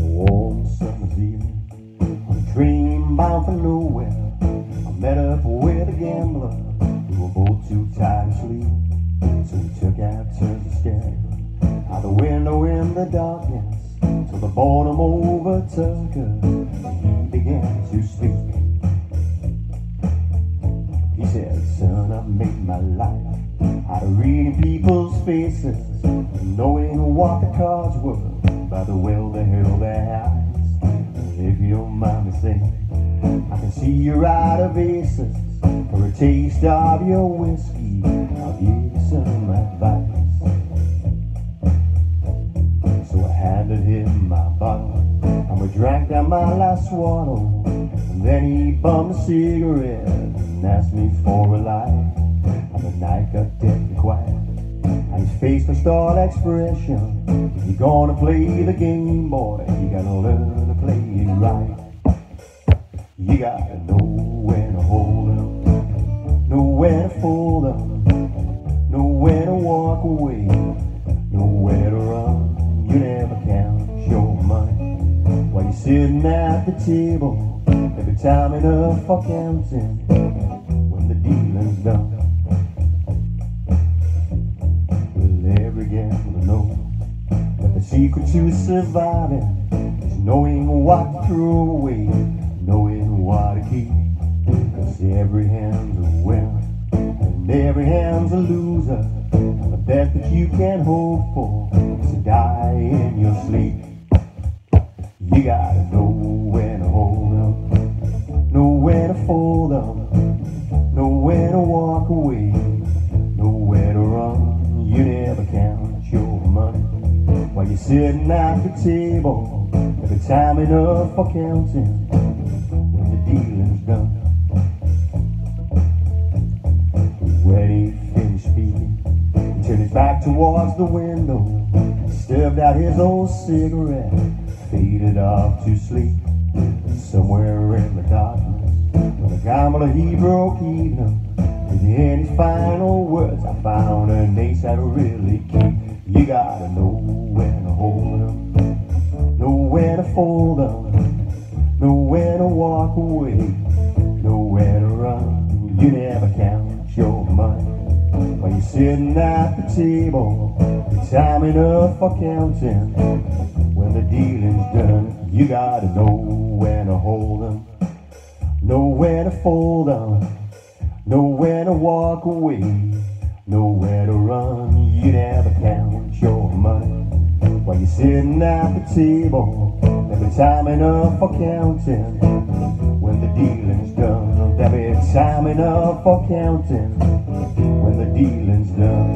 warm summer's evening, on a train bound for nowhere, I met up with a gambler. We were both too tired to sleep, so we took out turns to stare out the window in the darkness till the boredom overtook us. He began to speak. He said, "Son, I made my life out of reading people's faces, knowing what the cards were by the way they held their eyes. And if you don't mind me saying, I can see you're out of aces. For a taste of your whiskey, I'll give you some advice. So I handed him my bottle, and we drank down my last swallow. And then he bummed a cigarette and asked me for a light. And the night got quiet, and his face lost all expression. If you're gonna play the game, boy, you gotta learn to play it right. You gotta know when to hold 'em, know when to fold 'em, know when to walk away, know where to run. You never count your money while you're sitting at the table. Every time enough for counting secret to surviving is knowing what to throw away, knowing what to keep. Cause every hand's a winner and every hand's a loser. And the best that you can hope for is to die in your sleep. You gotta know when to hold 'em, know when to fold 'em, know when to walk away, sitting at the table. Every time enough for counting when the dealing's done. When he finished speaking, he turned his back towards the window, stubbed out his old cigarette, faded off to sleep. Somewhere in the darkness, when the gambler he broke even, in his final words, I found an ace that really keep. You gotta know 'em, know to walk away, nowhere to run. You never count your money while you're sitting at the table. The time enough for counting. When the dealing's done, you gotta know when to hold 'em, know when to fold 'em, know to walk away, nowhere to run. You never count your money while you're sitting at the table. Time enough for counting. When the dealing's done, there'll be time enough for counting. When the dealing's done.